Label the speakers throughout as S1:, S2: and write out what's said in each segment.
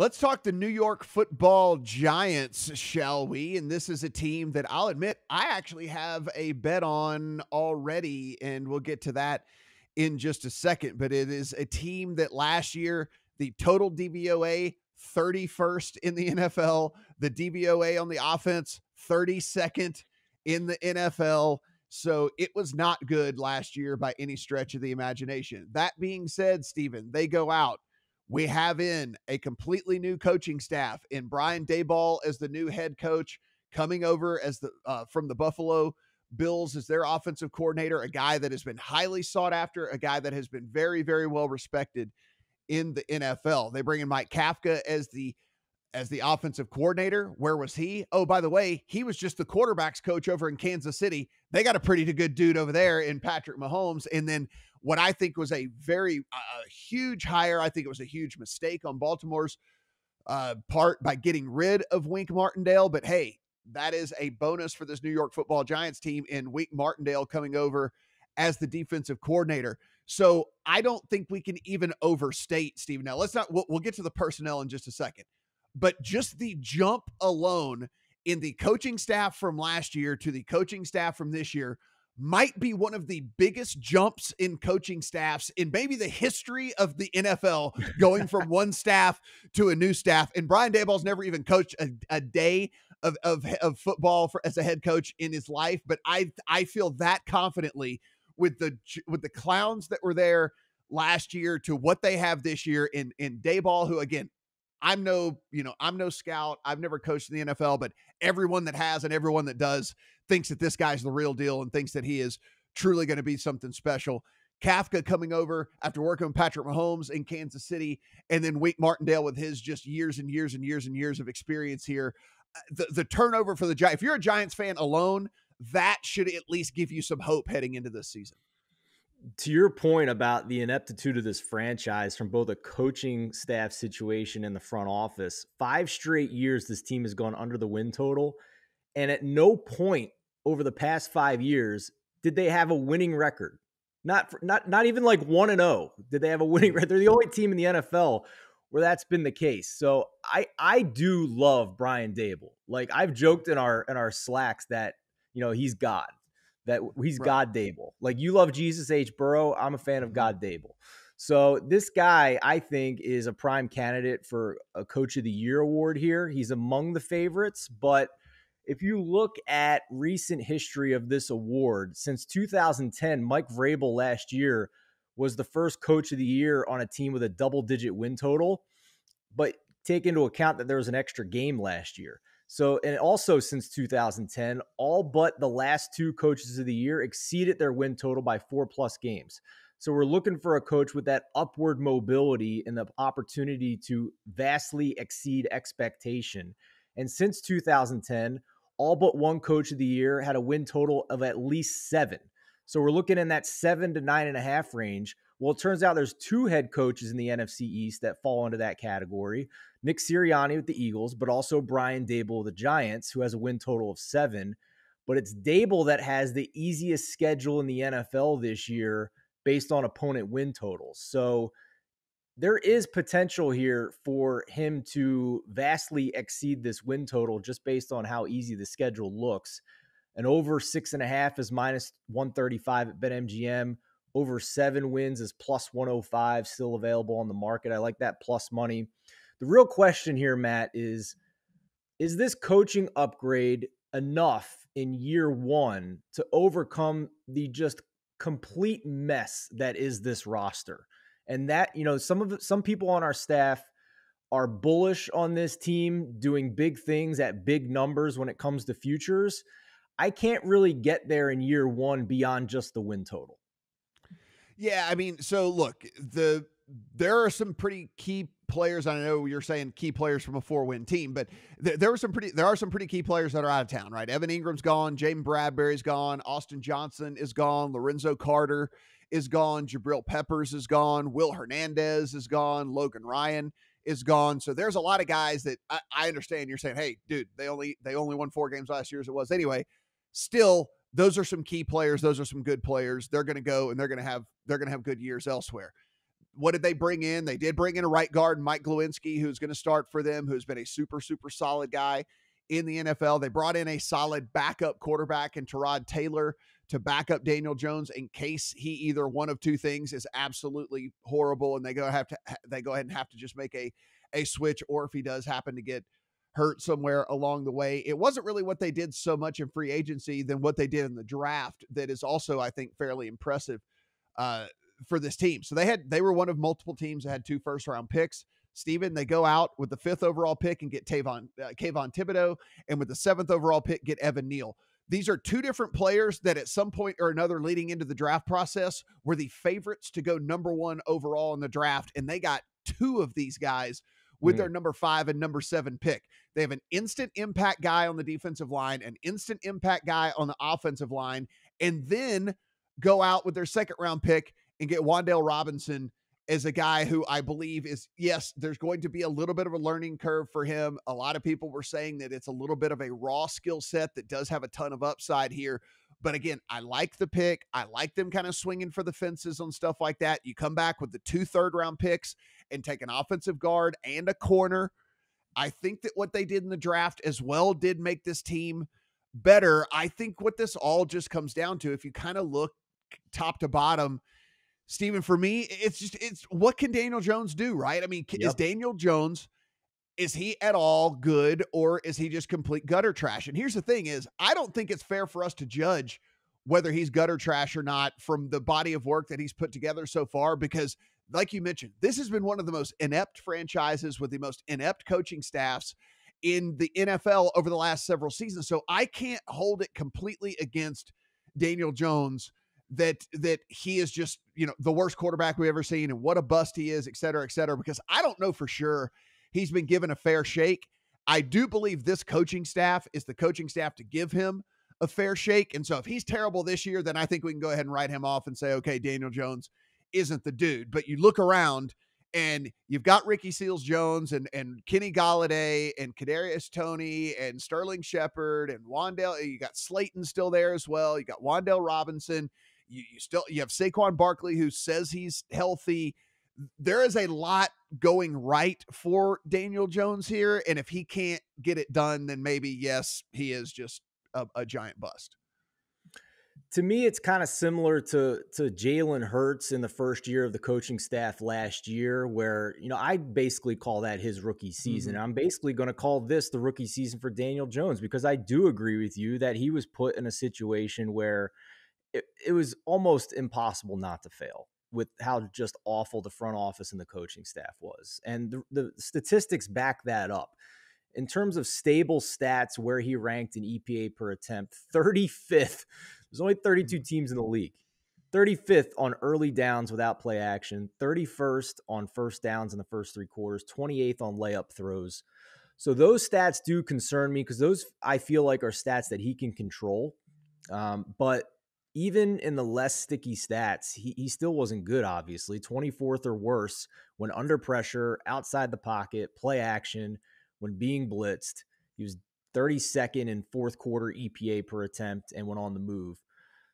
S1: Let's talk the New York football giants, shall we? And this is a team that I'll admit I actually have a bet on already, and we'll get to that in just a second. But it is a team that last year, the total DVOA 31st in the NFL, the DVOA on the offense 32nd in the NFL. So it was not good last year by any stretch of the imagination. That being said, Stephen, they go out. We have in a completely new coaching staff in Brian Daboll as the new head coach, coming over as the uh, from the Buffalo Bills as their offensive coordinator, a guy that has been highly sought after, a guy that has been very, very well respected in the NFL. They bring in Mike Kafka as the as the offensive coordinator. Where was he? Oh, by the way, he was just the quarterbacks coach over in Kansas City. They got a pretty good dude over there in Patrick Mahomes. And then what I think was a very huge hire, I think it was a huge mistake on Baltimore's uh, part by getting rid of Wink Martindale. But hey, that is a bonus for this New York Football Giants team in Wink Martindale coming over as the defensive coordinator. So I don't think we can even overstate Steve. Now let's not. We'll, we'll get to the personnel in just a second, but just the jump alone in the coaching staff from last year to the coaching staff from this year might be one of the biggest jumps in coaching staffs in maybe the history of the NFL, going from one staff to a new staff. And Brian Daboll's never even coached a, a day of, of, of football for, as a head coach in his life, but I I feel that confidently with the with the clowns that were there last year to what they have this year in in Daboll, who again, I'm no, you know, I'm no scout. I've never coached in the NFL, but everyone that has and everyone that does thinks that this guy's the real deal and thinks that he is truly going to be something special. Kafka coming over after working with Patrick Mahomes in Kansas City, and then Wink Martindale with his just years and years and years and years of experience here. Uh, the, the turnover for the Giants, if you're a Giants fan alone, that should at least give you some hope heading into this season.
S2: To your point about the ineptitude of this franchise from both a coaching staff situation and the front office, five straight years this team has gone under the win total. And at no point over the past five years did they have a winning record. Not not not even like one and zero. Oh did they have a winning record? They're the only team in the NFL where that's been the case. So I I do love Brian Daboll. Like I've joked in our in our slacks that you know, he's God. That he's right. God Daboll. Like you love Jesus H. Burrow. I'm a fan of mm-hmm. God Daboll. So this guy, I think, is a prime candidate for a Coach of the Year award here. He's among the favorites, but if you look at recent history of this award, since 2010, Mike Vrabel last year was the first Coach of the Year on a team with a double-digit win total. But take into account that there was an extra game last year. So, and also since 2010, all but the last two coaches of the year exceeded their win total by four plus games. So, we're looking for a coach with that upward mobility and the opportunity to vastly exceed expectation. And since 2010, all but one coach of the year had a win total of at least seven. So, we're looking in that seven to nine and a half range. Well, it turns out there's two head coaches in the NFC East that fall into that category. Nick Sirianni with the Eagles, but also Brian Daboll the Giants, who has a win total of seven. But it's Daboll that has the easiest schedule in the NFL this year based on opponent win totals. So there is potential here for him to vastly exceed this win total just based on how easy the schedule looks. And over six and a half is minus 135 at BetMGM. Over seven wins is plus 105, still available on the market. I like that plus money. The real question here, Matt, is is this coaching upgrade enough in year one to overcome the just complete mess that is this roster? And that, you know, some of some people on our staff are bullish on this team doing big things at big numbers when it comes to futures. I can't really get there in year one beyond just the win total.
S1: Yeah, I mean, so look, the there are some pretty key players. I know you're saying key players from a four win team, but th- there were some pretty there are some pretty key players that are out of town, right? Evan Engram's gone, James Bradberry's gone, Austin Johnson is gone, Lorenzo Carter is gone, Jabril Peppers is gone, Will Hernandez is gone, Logan Ryan is gone. So there's a lot of guys that I, I understand you're saying, hey, dude, they only they only won four games last year as it was anyway. Still, those are some key players. Those are some good players. They're going to go and they're going to have they're going to have good years elsewhere. What did they bring in? They did bring in a right guard, Mike Glowinski, who's going to start for them, who's been a super, super solid guy in the NFL. They brought in a solid backup quarterback in Tyrod Taylor to back up Daniel Jones in case he either one of two things is absolutely horrible and they go have to they go ahead and have to just make a a switch or if he does happen to get hurt somewhere along the way. It wasn't really what they did so much in free agency than what they did in the draft that is also I think fairly impressive uh, for this team. So they had they were one of multiple teams that had two first round picks. Stephen, they go out with the fifth overall pick and get Tavon uh, Kayvon Thibodeaux, and with the seventh overall pick, get Evan Neal. These are two different players that at some point or another leading into the draft process were the favorites to go number one overall in the draft. And they got two of these guys with mm. their number five and number seven pick. They have an instant impact guy on the defensive line, an instant impact guy on the offensive line, and then go out with their second round pick and get Wan'Dale Robinson as a guy who I believe is, yes, there's going to be a little bit of a learning curve for him. A lot of people were saying that it's a little bit of a raw skill set that does have a ton of upside here. But again, I like the pick. I like them kind of swinging for the fences on stuff like that. You come back with the two third round picks and take an offensive guard and a corner. I think that what they did in the draft as well did make this team better. I think what this all just comes down to, if you kind of look top to bottom, Stephen, for me, it's just it's what can Daniel Jones do, right? I mean, yep. is Daniel Jones is he at all good or is he just complete gutter trash? And here's the thing is, I don't think it's fair for us to judge whether he's gutter trash or not from the body of work that he's put together so far because like you mentioned, this has been one of the most inept franchises with the most inept coaching staffs in the NFL over the last several seasons. So I can't hold it completely against Daniel Jones that that he is just you know the worst quarterback we've ever seen and what a bust he is, et cetera, et cetera. Because I don't know for sure he's been given a fair shake. I do believe this coaching staff is the coaching staff to give him a fair shake. And so if he's terrible this year, then I think we can go ahead and write him off and say, okay, Daniel Jones isn't the dude. But you look around and you've got Ricky Seals Jones and and Kenny Golladay and Kadarius Toney and Sterling Shepard and Wan'Dale. You got Slayton still there as well. You got Wan'Dale Robinson. You, you still you have Saquon Barkley who says he's healthy. There is a lot going right for Daniel Jones here, and if he can't get it done, then maybe yes, he is just a, a giant bust.
S2: To me, it's kind of similar to to Jalen Hurts in the first year of the coaching staff last year, where you know I basically call that his rookie season. Mm-hmm. I'm basically going to call this the rookie season for Daniel Jones because I do agree with you that he was put in a situation where it, it was almost impossible not to fail with how just awful the front office and the coaching staff was. And the, the, statistics back that up. In terms of stable stats, where he ranked in EPA per attempt, 35th. There's only 32 mm. teams in the league. 35th on early downs without play action, 31st on first downs in the first three quarters, 28th on layup throws. So those stats do concern me because those I feel like are stats that he can control. Um, but even in the less sticky stats, he, he still wasn't good, obviously. 24th or worse when under pressure, outside the pocket, play action, when being blitzed. He was 32nd in fourth quarter EPA per attempt and went on the move.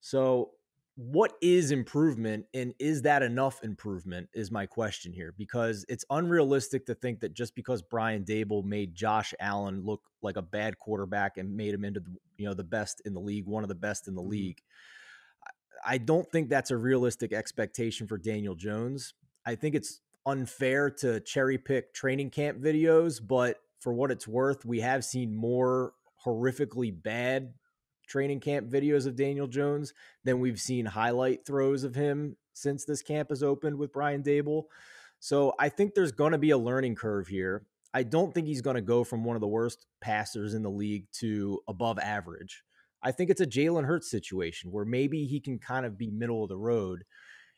S2: So, what is improvement and is that enough improvement is my question here because it's unrealistic to think that just because Brian Daboll made Josh Allen look like a bad quarterback and made him into the, you know the best in the league, one of the best in the mm-hmm. I don't think that's a realistic expectation for Daniel Jones. I think it's unfair to cherry pick training camp videos, but for what it's worth, we have seen more horrifically bad training camp videos of Daniel Jones than we've seen highlight throws of him since this camp has opened with Brian Daboll. So I think there's going to be a learning curve here. I don't think he's going to go from one of the worst passers in the league to above average. I think it's a Jalen Hurts situation where maybe he can kind of be middle of the road.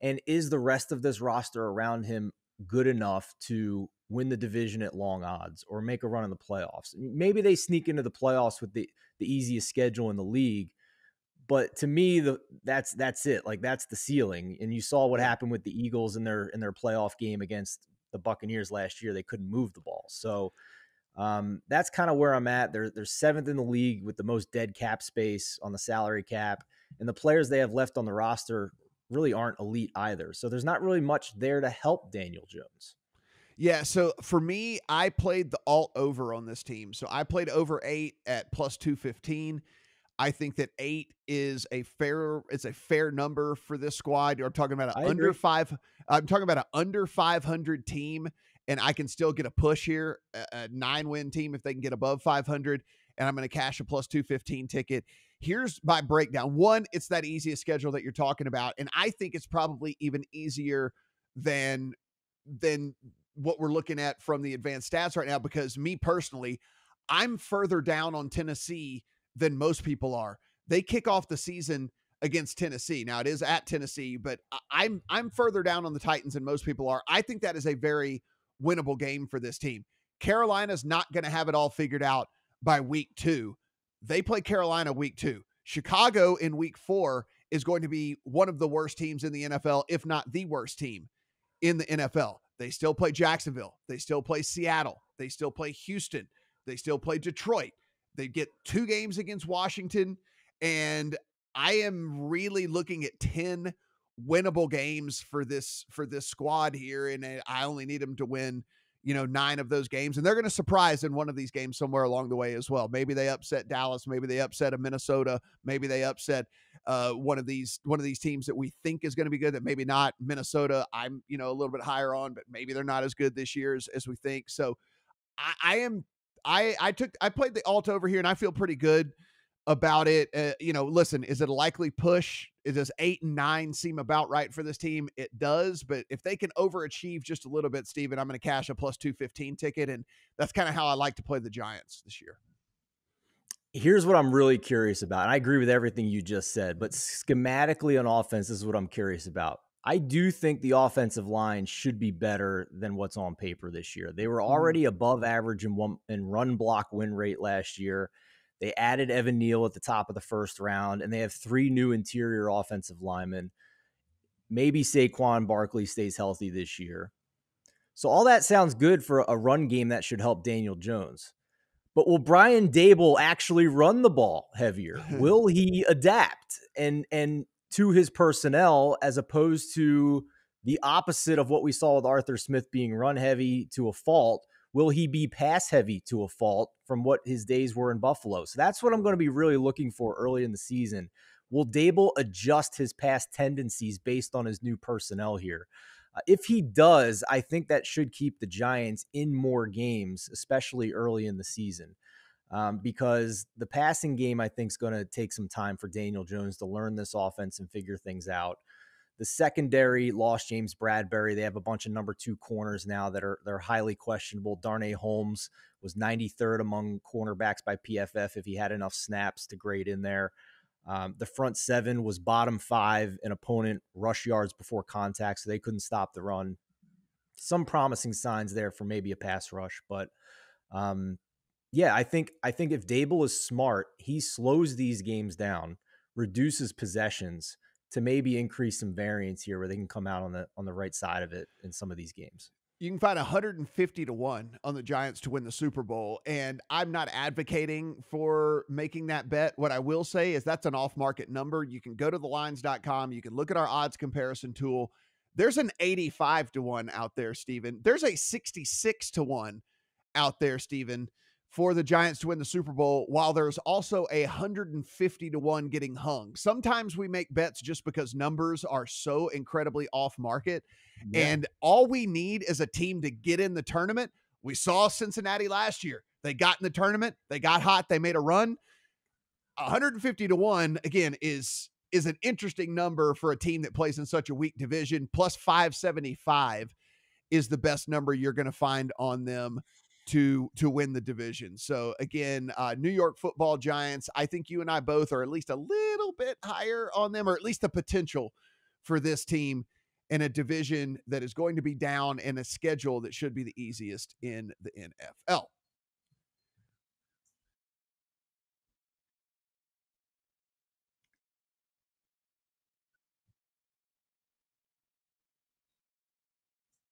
S2: And is the rest of this roster around him good enough to win the division at long odds or make a run in the playoffs? Maybe they sneak into the playoffs with the, the easiest schedule in the league. But to me, the that's that's it. Like that's the ceiling. And you saw what happened with the Eagles in their in their playoff game against the Buccaneers last year. They couldn't move the ball. So um, that's kind of where I'm at. They're they're seventh in the league with the most dead cap space on the salary cap, and the players they have left on the roster really aren't elite either. So there's not really much there to help Daniel Jones.
S1: Yeah, so for me, I played the alt over on this team. So I played over 8 at plus 215. I think that 8 is a fair it's a fair number for this squad. I'm talking about an under 5 I'm talking about an under 500 team and I can still get a push here, a, a 9 win team if they can get above 500 and I'm going to cash a plus 215 ticket. Here's my breakdown. One, it's that easiest schedule that you're talking about, and I think it's probably even easier than than what we're looking at from the advanced stats right now because me personally, I'm further down on Tennessee than most people are. They kick off the season against Tennessee. Now it is at Tennessee, but I'm I'm further down on the Titans than most people are. I think that is a very winnable game for this team. Carolina's not going to have it all figured out by week 2. They play Carolina week two. Chicago in week four is going to be one of the worst teams in the NFL, if not the worst team in the NFL. They still play Jacksonville. They still play Seattle. They still play Houston. They still play Detroit. They get two games against Washington. And I am really looking at 10 winnable games for this for this squad here. And I only need them to win you know, nine of those games. And they're going to surprise in one of these games somewhere along the way as well. Maybe they upset Dallas. Maybe they upset a Minnesota. Maybe they upset uh, one of these one of these teams that we think is going to be good. That maybe not Minnesota. I'm you know a little bit higher on, but maybe they're not as good this year as, as we think. So I, I am I I took I played the alt over here and I feel pretty good about it. Uh, you know, listen, is it a likely push? Does eight and nine seem about right for this team? It does, but if they can overachieve just a little bit, Stephen, I'm going to cash a plus 215 ticket. And that's kind of how I like to play the Giants this year.
S2: Here's what I'm really curious about. And I agree with everything you just said, but schematically on offense, this is what I'm curious about. I do think the offensive line should be better than what's on paper this year. They were mm-hmm. already above average in one in run block win rate last year. They added Evan Neal at the top of the first round, and they have three new interior offensive linemen. Maybe Saquon Barkley stays healthy this year. So all that sounds good for a run game that should help Daniel Jones. But will Brian Daboll actually run the ball heavier? will he adapt and and to his personnel as opposed to the opposite of what we saw with Arthur Smith being run heavy to a fault? Will he be pass heavy to a fault from what his days were in Buffalo? So that's what I'm going to be really looking for early in the season. Will Daboll adjust his past tendencies based on his new personnel here? Uh, if he does, I think that should keep the Giants in more games, especially early in the season. Um, because the passing game, I think, is going to take some time for Daniel Jones to learn this offense and figure things out. The secondary lost James Bradberry. They have a bunch of number two corners now that are they're highly questionable. Darnay Holmes was 93rd among cornerbacks by PFF if he had enough snaps to grade in there. Um, the front seven was bottom five in opponent rush yards before contact, so they couldn't stop the run. Some promising signs there for maybe a pass rush, but um, yeah, I think I think if Daboll is smart, he slows these games down, reduces possessions, to maybe increase some variance here where they can come out on the on the right side of it in some of these games.
S1: You can find 150 to 1 on the Giants to win the Super Bowl. And I'm not advocating for making that bet. What I will say is that's an off market number. You can go to the lines.com. You can look at our odds comparison tool. There's an 85 to 1 out there, Stephen. There's a 66 to 1 out there, Stephen for the Giants to win the Super Bowl, while there's also a 150 to 1 getting hung. Sometimes we make bets just because numbers are so incredibly off market. Yeah. And all we need is a team to get in the tournament. We saw Cincinnati last year. They got in the tournament, they got hot, they made a run. 150 to 1 again is is an interesting number for a team that plays in such a weak division. Plus 575 is the best number you're going to find on them to to win the division. So again, uh, New York Football Giants. I think you and I both are at least a little bit higher on them, or at least the potential for this team in a division that is going to be down and a schedule that should be the easiest in the NFL.